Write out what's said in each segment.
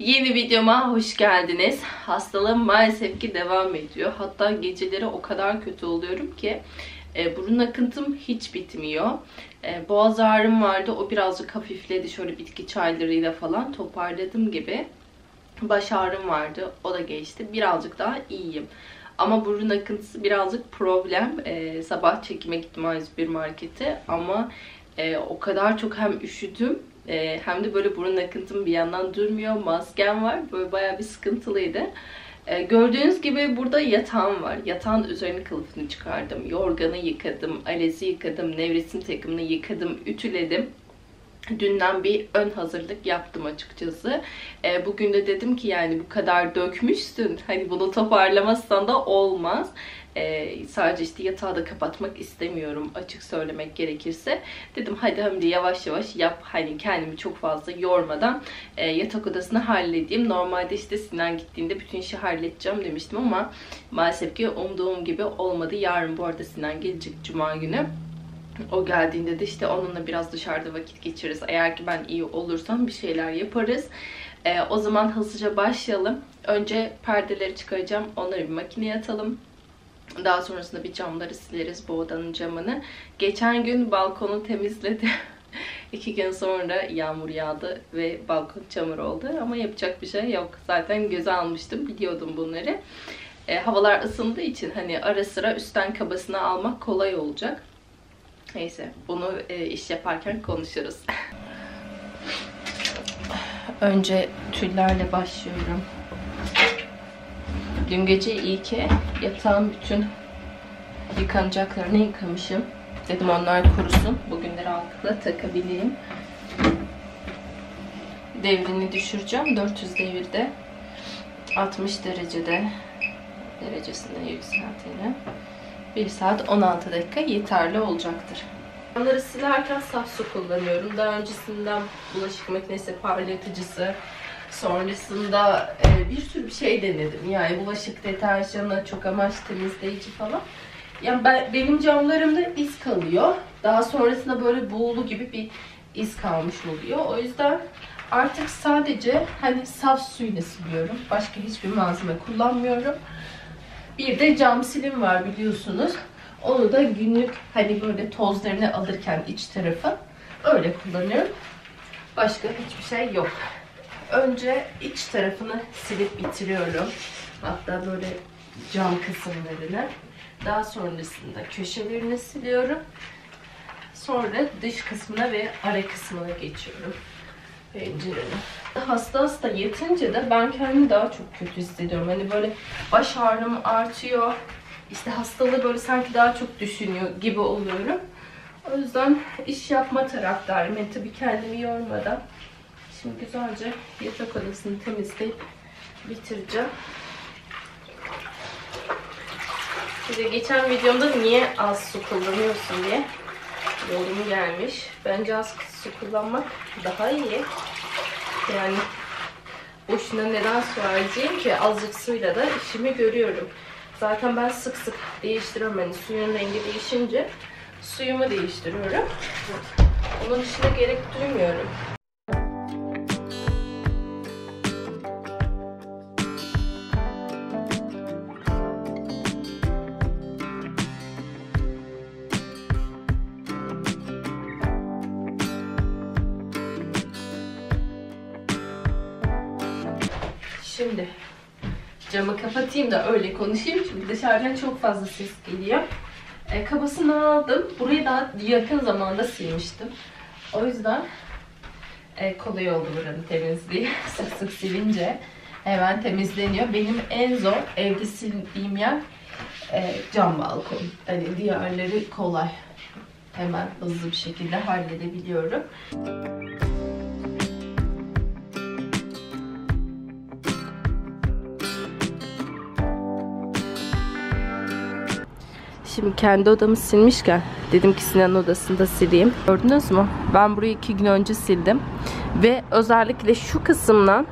Yeni videoma hoş geldiniz. Hastalığım maalesef ki devam ediyor. Hatta geceleri o kadar kötü oluyorum ki e, burun akıntım hiç bitmiyor. E, boğaz ağrım vardı. O birazcık hafifledi. Şöyle bitki çaylarıyla falan toparladım gibi. Baş ağrım vardı. O da geçti. Birazcık daha iyiyim. Ama burun akıntısı birazcık problem. E, sabah çekime gittim bir markete ama e, o kadar çok hem üşüdüm e, hem de böyle burun akıntım bir yandan durmuyor. Maskem var. Böyle bayağı bir sıkıntılıydı. E, gördüğünüz gibi burada yatağım var. Yatağın üzerine kılıfını çıkardım. Yorganı yıkadım. Alezi yıkadım. Nevresim takımını yıkadım. Ütüledim. Dünden bir ön hazırlık yaptım açıkçası. E, bugün de dedim ki yani bu kadar dökmüşsün. Hani bunu toparlamazsan da olmaz. E, sadece işte yatağı da kapatmak istemiyorum açık söylemek gerekirse. Dedim hadi Hamdi yavaş yavaş yap. Hani kendimi çok fazla yormadan e, yatak odasını halledeyim. Normalde işte Sinan gittiğinde bütün işi halledeceğim demiştim ama maalesef ki umduğum gibi olmadı. Yarın bu arada Sinan gelecek Cuma günü. O geldiğinde de işte onunla biraz dışarıda vakit geçiririz. Eğer ki ben iyi olursam bir şeyler yaparız. Ee, o zaman hızlıca başlayalım. Önce perdeleri çıkaracağım. Onları bir makineye atalım. Daha sonrasında bir camları sileriz bu odanın camını. Geçen gün balkonu temizledim. İki gün sonra yağmur yağdı ve balkon çamur oldu. Ama yapacak bir şey yok. Zaten göze almıştım. Biliyordum bunları. E, havalar ısındığı için hani ara sıra üstten kabasını almak kolay olacak. Neyse bunu e, iş yaparken konuşuruz. Önce tüllerle başlıyorum. Dün gece iyi ki yatağın bütün yıkanacaklarını yıkamışım. Dedim onlar kurusun. Bugün de rahatlıkla takabileyim. Devrini düşüreceğim. 400 devirde. 60 derecede derecesine yükseltelim. 1 saat 16 dakika yeterli olacaktır. Onları silerken saf su kullanıyorum. Daha öncesinden bulaşık makinesi parlatıcısı, sonrasında e, bir sürü bir şey denedim. Yani bulaşık deterjanı, çok amaç temizleyici falan. Yani ben, benim camlarımda iz kalıyor. Daha sonrasında böyle buğulu gibi bir iz kalmış oluyor. O yüzden artık sadece hani saf suyla siliyorum. Başka hiçbir malzeme kullanmıyorum. Bir de cam silim var biliyorsunuz. Onu da günlük hani böyle tozlarını alırken iç tarafı öyle kullanıyorum. Başka hiçbir şey yok. Önce iç tarafını silip bitiriyorum. Hatta böyle cam kısımlarını. Daha sonrasında köşelerini siliyorum. Sonra dış kısmına ve ara kısmına geçiyorum. Pencerenin. Hasta hasta yetince de ben kendimi daha çok kötü hissediyorum. Hani böyle baş ağrım artıyor. İşte hastalığı böyle sanki daha çok düşünüyor gibi oluyorum. O yüzden iş yapma taraftarıyım. Yani tabii kendimi yormadan. Şimdi güzelce yatak odasını temizleyip bitireceğim. De geçen videomda niye az su kullanıyorsun diye yorum gelmiş. Bence az su kullanmak daha iyi. Yani boşuna neden su harcayayım ki azıcık suyla da işimi görüyorum. Zaten ben sık sık değiştiriyorum. Yani suyun rengi değişince suyumu değiştiriyorum. Onun dışında gerek duymuyorum. Şimdi camı kapatayım da öyle konuşayım. Çünkü dışarıdan çok fazla ses geliyor. E, kabasını aldım. Burayı daha yakın zamanda silmiştim. O yüzden e, kolay oldu buranın temizliği. sık sık silince hemen temizleniyor. Benim en zor evde sildiğim yer e, cam balkon. Hani diğerleri kolay. Hemen hızlı bir şekilde halledebiliyorum. Şimdi kendi odamı silmişken dedim ki Sinan'ın odasını da sileyim. Gördünüz mü? Ben burayı iki gün önce sildim. Ve özellikle şu kısımdan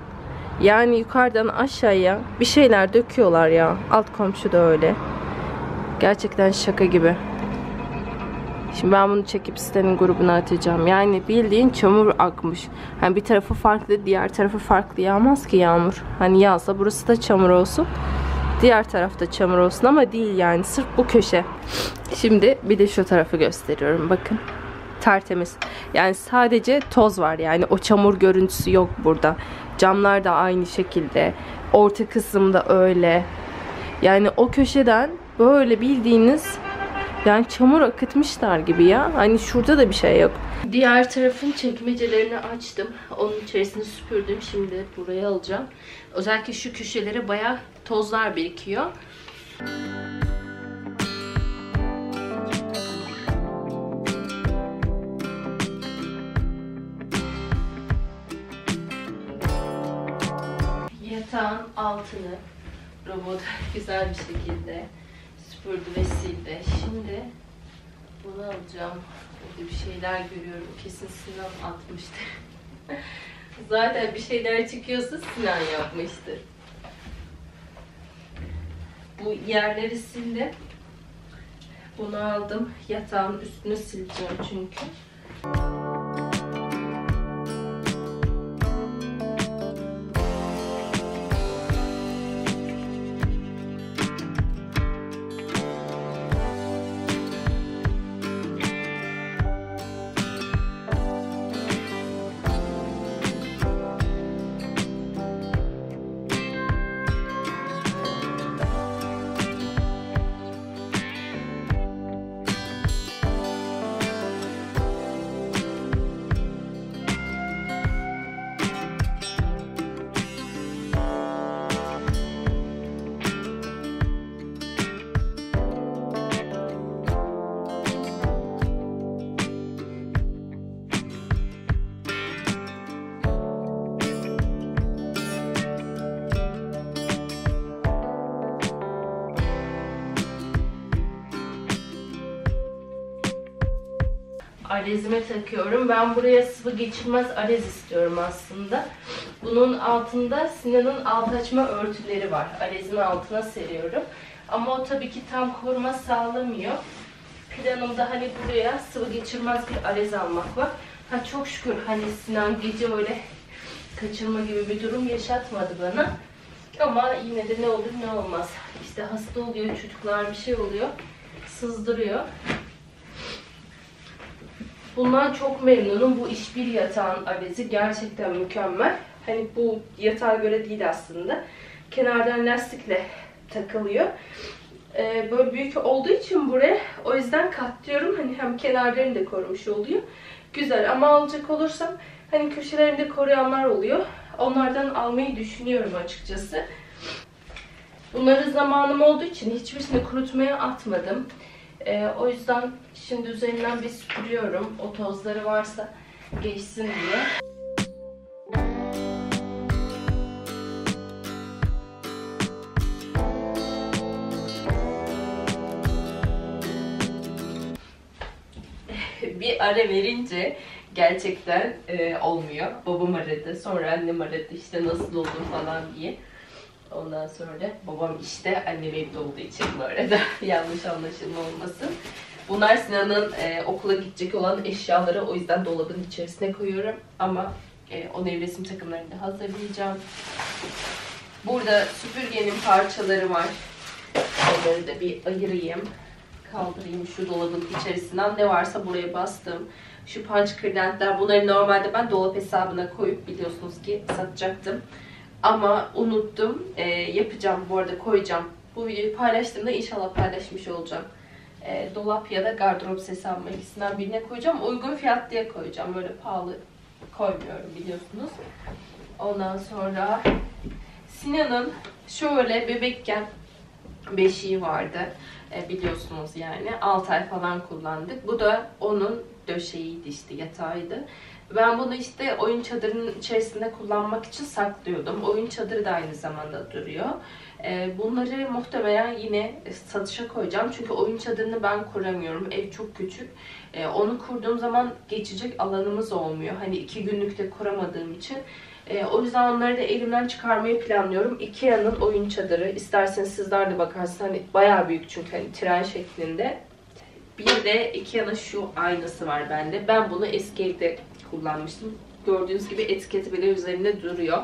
yani yukarıdan aşağıya bir şeyler döküyorlar ya. Alt komşu da öyle. Gerçekten şaka gibi. Şimdi ben bunu çekip sitenin grubuna atacağım. Yani bildiğin çamur akmış. Hani bir tarafı farklı, diğer tarafı farklı yağmaz ki yağmur. Hani yağsa burası da çamur olsun. Diğer tarafta çamur olsun ama değil yani. Sırf bu köşe. Şimdi bir de şu tarafı gösteriyorum. Bakın. Tertemiz. Yani sadece toz var yani. O çamur görüntüsü yok burada. Camlar da aynı şekilde. Orta kısımda öyle. Yani o köşeden böyle bildiğiniz yani çamur akıtmışlar gibi ya. Hani şurada da bir şey yok. Diğer tarafın çekmecelerini açtım. Onun içerisini süpürdüm. Şimdi buraya alacağım. Özellikle şu köşelere bayağı tozlar birikiyor. Yatağın altını robot güzel bir şekilde süpürdü ve sildi. Şimdi bunu alacağım. Burada bir şeyler görüyorum. Kesin Sinan atmıştır. Zaten bir şeyler çıkıyorsa Sinan yapmıştır. Bu yerleri sildim. Bunu aldım. Yatağın üstünü sileceğim çünkü. Arezime takıyorum. Ben buraya sıvı geçirmez arez istiyorum aslında. Bunun altında Sinan'ın alt açma örtüleri var. Arezimin altına seriyorum. Ama o tabii ki tam koruma sağlamıyor. Planımda hani buraya sıvı geçirmez bir arez almak var. Ha çok şükür hani Sinan gece öyle kaçırma gibi bir durum yaşatmadı bana. Ama yine de ne olur ne olmaz. İşte hasta oluyor çocuklar bir şey oluyor. Sızdırıyor. Bundan çok memnunum. Bu iş bir yatağın arezi gerçekten mükemmel. Hani bu yatağa göre değil aslında. Kenardan lastikle takılıyor. Ee, böyle büyük olduğu için buraya o yüzden katlıyorum. Hani hem kenarlarını da korumuş oluyor. Güzel ama alacak olursam hani köşelerinde koruyanlar oluyor. Onlardan almayı düşünüyorum açıkçası. Bunları zamanım olduğu için hiçbirisini kurutmaya atmadım. Ee, o yüzden şimdi üzerinden bir süpürüyorum. O tozları varsa geçsin diye. bir ara verince gerçekten e, olmuyor. Babam aradı, sonra annem aradı işte nasıl oldu falan diye. Ondan sonra babam işte annem evde olduğu için bu arada yanlış anlaşılma olmasın. Bunlar Sinan'ın e, okula gidecek olan eşyaları o yüzden dolabın içerisine koyuyorum. Ama e, o nevresim takımlarını da hazırlayacağım. Burada süpürgenin parçaları var. Onları da bir ayırayım. Kaldırayım şu dolabın içerisinden. Ne varsa buraya bastım. Şu punch kırdentler bunları normalde ben dolap hesabına koyup biliyorsunuz ki satacaktım. Ama unuttum. E, yapacağım bu arada koyacağım. Bu videoyu paylaştığımda inşallah paylaşmış olacağım. E, dolap ya da gardırop hesabıma ikisinden birine koyacağım. Uygun fiyat diye koyacağım. Böyle pahalı koymuyorum biliyorsunuz. Ondan sonra Sinan'ın şöyle bebekken beşiği vardı. E, biliyorsunuz yani. 6 ay falan kullandık. Bu da onun döşeğiydi işte yatağıydı. Ben bunu işte oyun çadırının içerisinde kullanmak için saklıyordum. Oyun çadırı da aynı zamanda duruyor. Ee, bunları muhtemelen yine satışa koyacağım. Çünkü oyun çadırını ben kuramıyorum. Ev çok küçük. Ee, onu kurduğum zaman geçecek alanımız olmuyor. Hani iki günlükte kuramadığım için. Ee, o yüzden onları da elimden çıkarmayı planlıyorum. Ikea'nın oyun çadırı. İsterseniz sizler de bakarsınız. Hani bayağı büyük çünkü hani tren şeklinde. Bir de Ikea'nın şu aynası var bende. Ben bunu eski evde kullanmıştım. Gördüğünüz gibi etiketi bile üzerinde duruyor.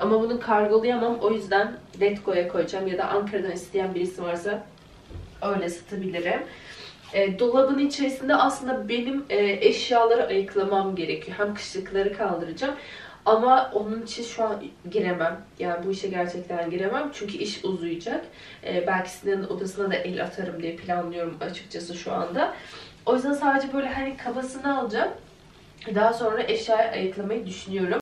Ama bunu kargolayamam. O yüzden Letgo'ya koyacağım. Ya da Ankara'dan isteyen birisi varsa öyle satabilirim. E, dolabın içerisinde aslında benim e, eşyaları ayıklamam gerekiyor. Hem kışlıkları kaldıracağım. Ama onun için şu an giremem. Yani bu işe gerçekten giremem. Çünkü iş uzayacak. E, belki Sinan'ın odasına da el atarım diye planlıyorum açıkçası şu anda. O yüzden sadece böyle hani kabasını alacağım. Daha sonra eşyayı ayıklamayı düşünüyorum.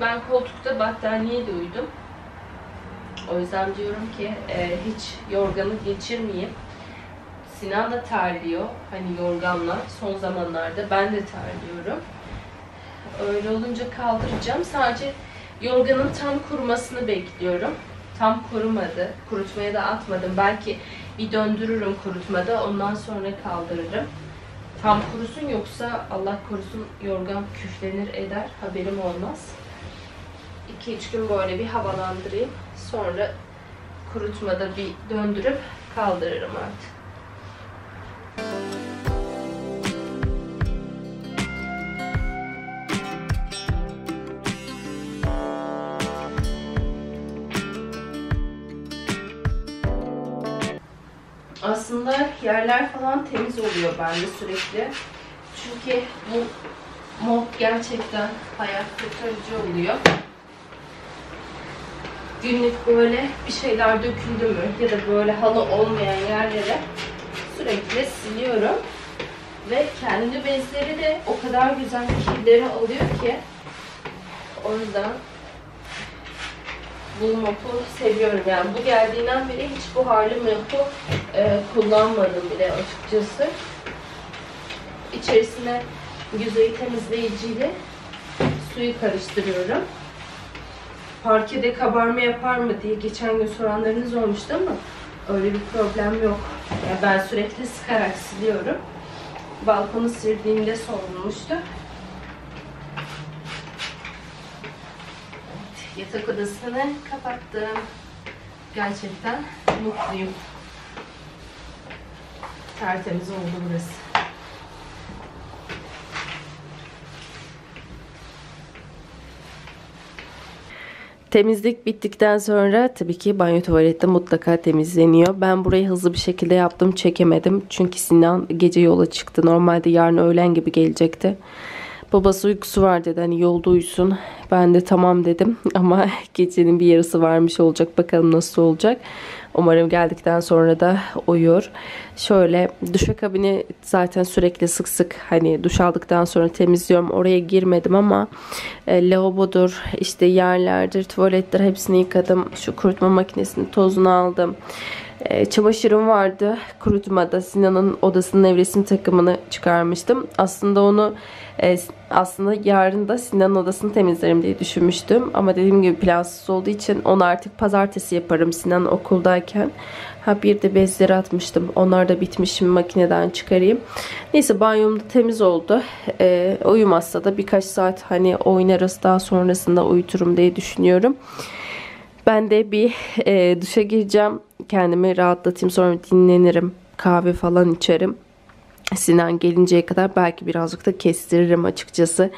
Ben koltukta battaniyeyle uyudum. O yüzden diyorum ki e, hiç yorganı geçirmeyeyim. Sinan da terliyor. Hani yorganla son zamanlarda ben de terliyorum. Öyle olunca kaldıracağım. Sadece yorganın tam kurumasını bekliyorum. Tam kurumadı. Kurutmaya da atmadım. Belki bir döndürürüm kurutmada. Ondan sonra kaldırırım. Tam kurusun yoksa Allah korusun yorgan küflenir eder. Haberim olmaz. 2-3 gün böyle bir havalandırayım. Sonra kurutmada bir döndürüp kaldırırım artık. Aslında yerler falan temiz oluyor bende sürekli. Çünkü bu mop gerçekten hayat kurtarıcı oluyor. Günlük böyle bir şeyler döküldü mü ya da böyle halı olmayan yerlere sürekli siliyorum. Ve kendi bezleri de o kadar güzel kirleri alıyor ki o yüzden bu mopu seviyorum. Yani bu geldiğinden beri hiç bu harlı mopu e, kullanmadım bile açıkçası. İçerisine yüzeyi temizleyiciyle suyu karıştırıyorum. Parkede kabarma yapar mı diye geçen gün soranlarınız olmuştu ama öyle bir problem yok. Yani ben sürekli sıkarak siliyorum. Balkonu sildiğimde sorulmuştu. Yatak odasını kapattım. Gerçekten mutluyum. Tertemiz oldu burası. Temizlik bittikten sonra tabii ki banyo tuvalette mutlaka temizleniyor. Ben burayı hızlı bir şekilde yaptım çekemedim. Çünkü Sinan gece yola çıktı. Normalde yarın öğlen gibi gelecekti. Babası uykusu var dedi hani yolda uyusun. Ben de tamam dedim ama gecenin bir yarısı varmış olacak. Bakalım nasıl olacak. Umarım geldikten sonra da uyur. Şöyle duşakabini zaten sürekli sık sık hani duş aldıktan sonra temizliyorum. Oraya girmedim ama e, lavabodur, işte yerlerdir, tuvaletler hepsini yıkadım. Şu kurutma makinesinin tozunu aldım. E, çamaşırım vardı kurutmada. Sinan'ın odasının nevresim takımını çıkarmıştım. Aslında onu e, aslında yarın da Sinan'ın odasını temizlerim diye düşünmüştüm. Ama dediğim gibi plansız olduğu için onu artık pazartesi yaparım Sinan okuldayken. Ha bir de bezleri atmıştım. Onlar da bitmiş. Şimdi makineden çıkarayım. Neyse banyom da temiz oldu. E, uyumazsa da birkaç saat hani oynarız daha sonrasında uyuturum diye düşünüyorum. Ben de bir e, duşa gireceğim. Kendimi rahatlatayım sonra dinlenirim. Kahve falan içerim. Sinan gelinceye kadar belki birazcık da kestiririm açıkçası.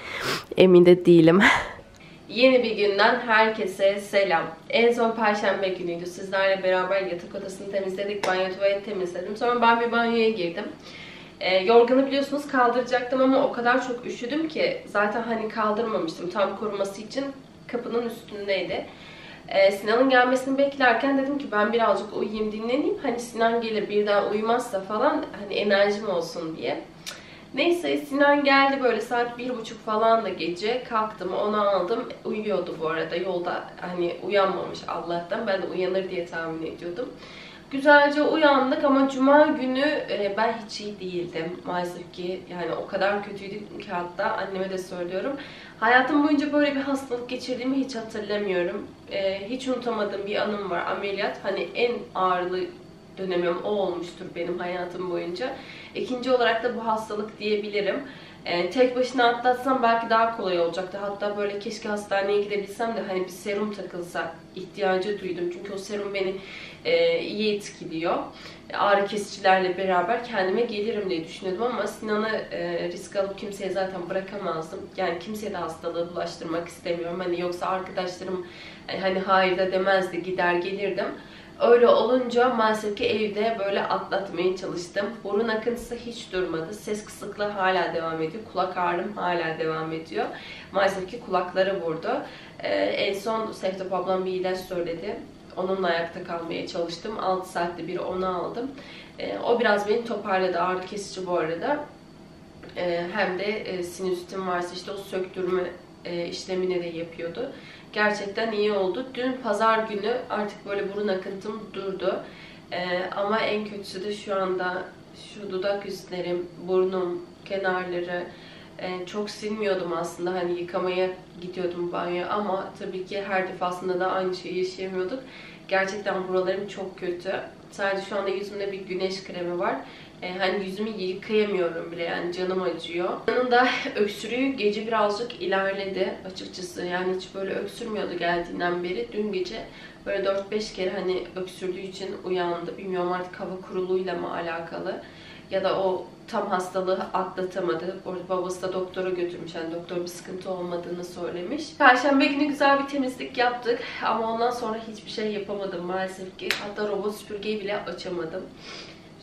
Emin de değilim. Yeni bir günden herkese selam. En son perşembe günüydü. Sizlerle beraber yatak odasını temizledik. Banyo tuvalet temizledim. Sonra ben bir banyoya girdim. E, yorganı biliyorsunuz kaldıracaktım ama o kadar çok üşüdüm ki zaten hani kaldırmamıştım tam koruması için kapının üstündeydi. E, Sinan'ın gelmesini beklerken dedim ki ben birazcık uyuyayım dinleneyim. Hani Sinan gelir birden uyumazsa falan hani enerjim olsun diye. Neyse Sinan geldi böyle saat bir buçuk falan da gece kalktım onu aldım uyuyordu bu arada yolda hani uyanmamış Allah'tan ben de uyanır diye tahmin ediyordum. Güzelce uyandık ama cuma günü e, ben hiç iyi değildim maalesef ki yani o kadar kötüydüm ki hatta anneme de söylüyorum. Hayatım boyunca böyle bir hastalık geçirdiğimi hiç hatırlamıyorum. E, hiç unutamadığım bir anım var ameliyat hani en ağırlı dönemim o olmuştur benim hayatım boyunca. İkinci olarak da bu hastalık diyebilirim. E, tek başına atlatsam belki daha kolay olacaktı. Hatta böyle keşke hastaneye gidebilsem de hani bir serum takılsa ihtiyacı duydum. Çünkü o serum beni e, iyi etkiliyor. Ağrı kesicilerle beraber kendime gelirim diye düşünüyordum ama Sinan'ı e, risk alıp kimseye zaten bırakamazdım. Yani kimseye de hastalığı bulaştırmak istemiyorum. Hani yoksa arkadaşlarım e, hani hayır da demezdi gider gelirdim. Öyle olunca maalesef ki evde böyle atlatmaya çalıştım. Burun akıntısı hiç durmadı. Ses kısıklığı hala devam ediyor. Kulak ağrım hala devam ediyor. Maalesef ki kulakları vurdu. Ee, en son Seftap ablam bir ilaç söyledi. Onunla ayakta kalmaya çalıştım. 6 saatte bir onu aldım. Ee, o biraz beni toparladı. Ağrı kesici bu arada. Ee, hem de e, sinüsitim varsa işte o söktürme e, işlemini de yapıyordu. Gerçekten iyi oldu. Dün pazar günü artık böyle burun akıntım durdu. E, ama en kötüsü de şu anda şu dudak üstlerim, burnum, kenarları e, çok silmiyordum aslında. Hani yıkamaya gidiyordum banyoya ama tabii ki her defasında da aynı şeyi yaşayamıyorduk. Gerçekten buralarım çok kötü. Sadece şu anda yüzümde bir güneş kremi var. E, hani yüzümü yıkayamıyorum bile yani canım acıyor. Yanında öksürüğü gece birazcık ilerledi açıkçası. Yani hiç böyle öksürmüyordu geldiğinden beri. Dün gece böyle 4-5 kere hani öksürdüğü için uyandı. Bilmiyorum artık hava kuruluğuyla mı alakalı. Ya da o tam hastalığı atlatamadı. Orada babası da doktora götürmüş. Yani doktor bir sıkıntı olmadığını söylemiş. Perşembe günü güzel bir temizlik yaptık. Ama ondan sonra hiçbir şey yapamadım maalesef ki. Hatta robot süpürgeyi bile açamadım.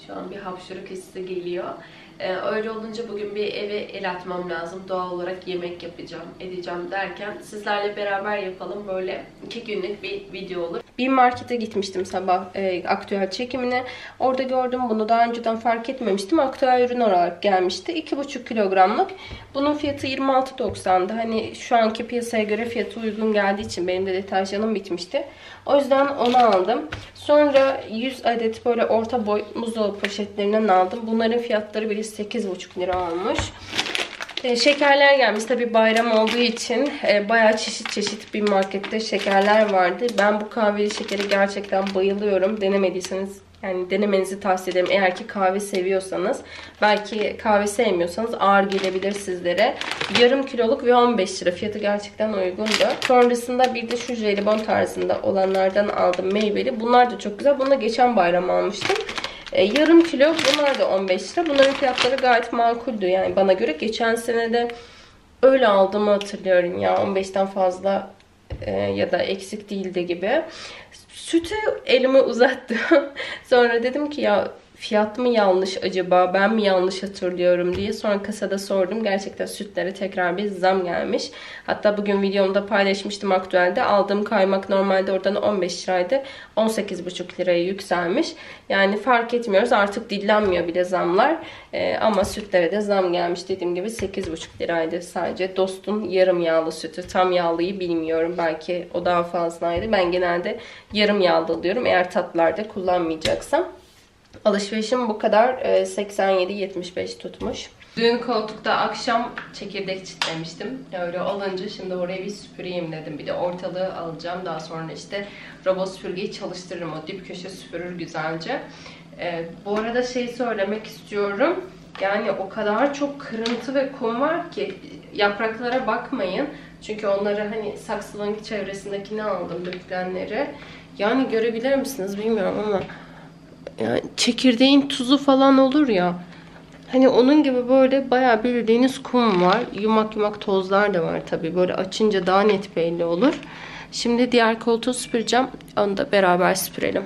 Şu an bir hapşırık hissi geliyor. Ee, öyle olunca bugün bir eve el atmam lazım. Doğal olarak yemek yapacağım, edeceğim derken sizlerle beraber yapalım. Böyle iki günlük bir video olur. Bir markete gitmiştim sabah e, aktüel çekimine. Orada gördüm bunu. Daha önceden fark etmemiştim. Aktüel ürün olarak gelmişti. 2,5 kilogramlık. Bunun fiyatı 26.90'dı. Hani şu anki piyasaya göre fiyatı uygun geldiği için benim de deterjanım bitmişti. O yüzden onu aldım. Sonra 100 adet böyle orta boy buzdolabı poşetlerinden aldım. Bunların fiyatları biri 8,5 lira olmuş. E, şekerler gelmiş. Tabi bayram olduğu için e, bayağı çeşit çeşit bir markette şekerler vardı. Ben bu kahveli şekeri gerçekten bayılıyorum. Denemediyseniz yani denemenizi tavsiye ederim. Eğer ki kahve seviyorsanız. Belki kahve sevmiyorsanız ağır gelebilir sizlere. Yarım kiloluk ve 15 lira. Fiyatı gerçekten uygundu. Sonrasında bir de şu jelibon tarzında olanlardan aldım meyveli. Bunlar da çok güzel. Bunu da geçen bayram almıştım. E, yarım kilo bunlar da 15 lira. Bunların fiyatları gayet makuldü yani bana göre. Geçen sene de öyle aldığımı hatırlıyorum ya 15'ten fazla e, ya da eksik değildi gibi. Sütü elime uzattım. Sonra dedim ki ya fiyat mı yanlış acaba ben mi yanlış hatırlıyorum diye sonra kasada sordum. Gerçekten sütlere tekrar bir zam gelmiş. Hatta bugün videomda paylaşmıştım aktüelde. Aldığım kaymak normalde oradan 15 liraydı. 18,5 liraya yükselmiş. Yani fark etmiyoruz artık dillenmiyor bile zamlar. Ee, ama sütlere de zam gelmiş. Dediğim gibi 8,5 liraydı sadece. Dostun yarım yağlı sütü. Tam yağlıyı bilmiyorum. Belki o daha fazlaydı. Ben genelde yarım yağlı alıyorum. Eğer tatlarda kullanmayacaksam. Alışverişim bu kadar. 87-75 ee, tutmuş. Dün koltukta akşam çekirdek çitlemiştim. Öyle olunca şimdi oraya bir süpüreyim dedim. Bir de ortalığı alacağım. Daha sonra işte robot süpürgeyi çalıştırırım. O dip köşe süpürür güzelce. Ee, bu arada şey söylemek istiyorum. Yani o kadar çok kırıntı ve kum var ki yapraklara bakmayın. Çünkü onları hani saksıların çevresindekini aldım dökülenleri. Yani görebilir misiniz bilmiyorum ama yani çekirdeğin tuzu falan olur ya. Hani onun gibi böyle bayağı bildiğiniz kum var. Yumak yumak tozlar da var tabii. Böyle açınca daha net belli olur. Şimdi diğer koltuğu süpüreceğim. Onu da beraber süpürelim.